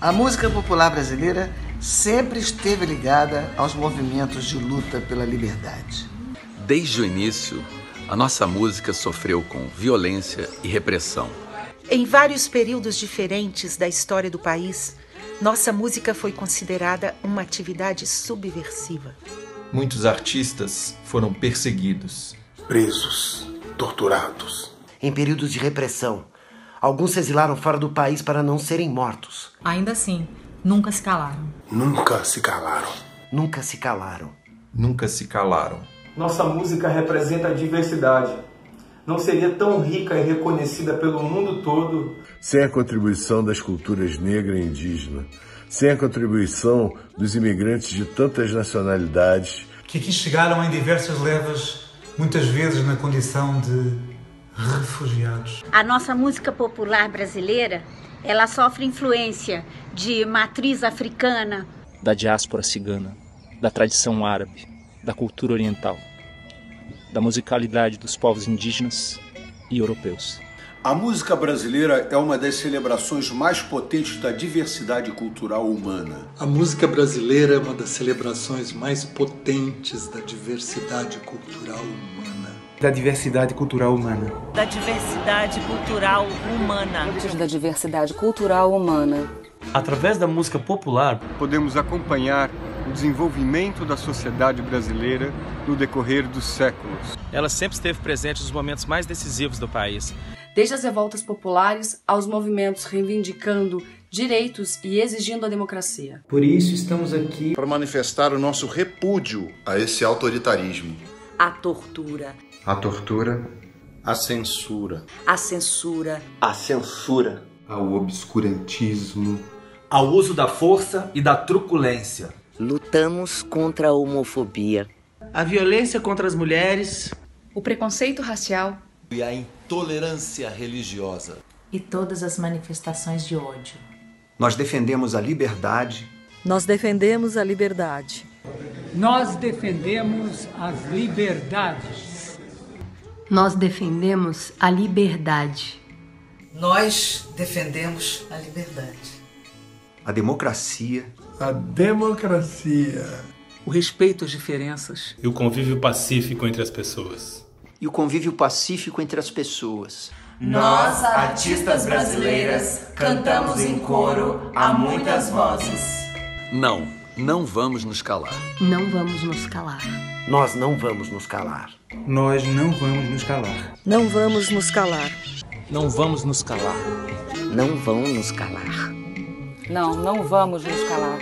A música popular brasileira sempre esteve ligada aos movimentos de luta pela liberdade. Desde o início, a nossa música sofreu com violência e repressão. Em vários períodos diferentes da história do país, nossa música foi considerada uma atividade subversiva. Muitos artistas foram perseguidos, presos, torturados. Em períodos de repressão, alguns se exilaram fora do país para não serem mortos. Ainda assim, nunca se calaram. Nunca se calaram. Nunca se calaram. Nunca se calaram. Nossa música representa a diversidade não seria tão rica e reconhecida pelo mundo todo sem a contribuição das culturas negra e indígena, sem a contribuição dos imigrantes de tantas nacionalidades que aqui chegaram em diversas levas, muitas vezes na condição de refugiados. A nossa música popular brasileira, ela sofre influência de matriz africana, da diáspora cigana, da tradição árabe, da cultura oriental da musicalidade dos povos indígenas e europeus. A música brasileira é uma das celebrações mais potentes da diversidade cultural humana. A música brasileira é uma das celebrações mais potentes da diversidade cultural humana. Da diversidade cultural humana. Da diversidade cultural humana. Da diversidade cultural humana. Através da música popular, podemos acompanhar o desenvolvimento da sociedade brasileira no decorrer dos séculos. Ela sempre esteve presente nos momentos mais decisivos do país. Desde as revoltas populares aos movimentos reivindicando direitos e exigindo a democracia. Por isso estamos aqui para manifestar o nosso repúdio a esse autoritarismo, a tortura, a tortura, a censura, a censura, a censura, ao obscurantismo, ao uso da força e da truculência. Lutamos contra a homofobia, a violência contra as mulheres, o preconceito racial e a intolerância religiosa e todas as manifestações de ódio. Nós defendemos a liberdade. Nós defendemos a liberdade. Nós defendemos as liberdades. Nós defendemos a liberdade. Nós defendemos a liberdade. A democracia. A democracia. O respeito às diferenças. E o convívio pacífico entre as pessoas. E o convívio pacífico entre as pessoas. Nós, artistas brasileiras, cantamos em coro a muitas vozes. Não, não vamos nos calar. Não vamos nos calar. Nós não vamos nos calar. Nós não vamos nos calar. Não vamos nos calar. Não vamos nos calar. Não vão nos calar. Não, não vamos nos calar.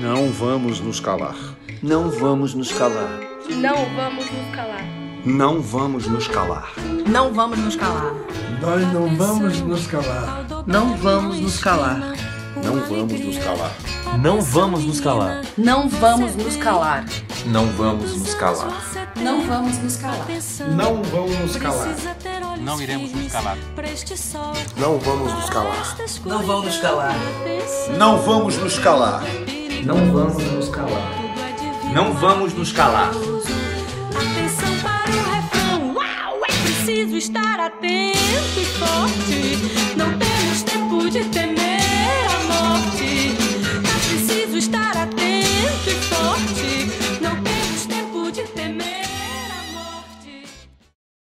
Não vamos nos calar. Não vamos nos calar. Não vamos nos calar. Não vamos nos calar. Não vamos nos calar. Nós não vamos nos calar. Não vamos nos calar. Não vamos nos calar. Não vamos nos calar. Não vamos nos calar. Não vamos nos calar. Não vamos nos calar. Não vamos nos calar. Não iremos nos calar. Não vamos nos calar. Não vamos nos calar. Não vamos nos calar. Não vamos nos calar. Não vamos nos calar. Atenção para o refrão. Uau, é preciso estar atento e forte. Não tem